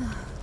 Ugh.